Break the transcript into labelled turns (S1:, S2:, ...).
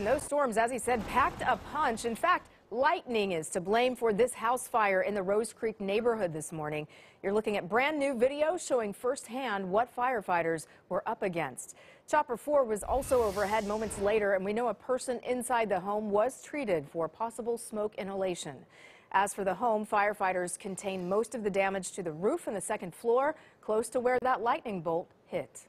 S1: Those storms, as he said, packed a punch. In fact, lightning is to blame for this house fire in the Rose Creek neighborhood this morning. You're looking at brand new video showing firsthand what firefighters were up against. Chopper 4 was also overhead moments later, and we know a person inside the home was treated for possible smoke inhalation. As for the home, firefighters contained most of the damage to the roof and the second floor, close to where that lightning bolt hit.